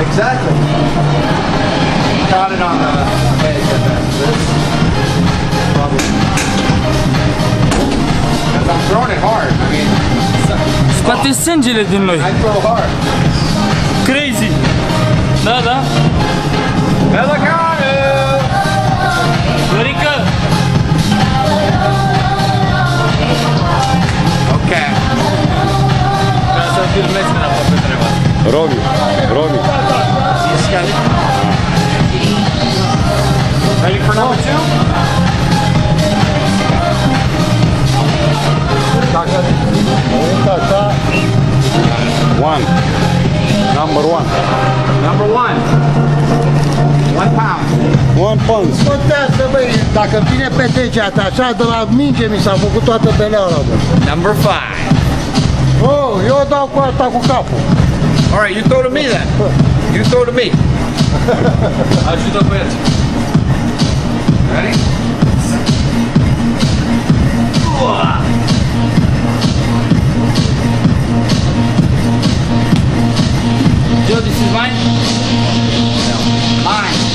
Exactly. Caught it on uh, the way to this. Because I'm throwing it hard. I mean, Spatesin cile din noi. Crazy. Da, da. Pelican! É. Lorica! Ok. Vreau să filmez până la Robi, Robi. Romi, Romi. Ready for number two? One. Number one. Number one. One pound. One pound. Contează, băi, dacă vine pe degeata așa, de la minge mi s-a făcut toată beleaua, bă. Number five. Oh, eu dau cu asta cu capul. All right, you throw to me then. You throw to me. I shoot up it. Ready? Joe, this is mine? No. Mine.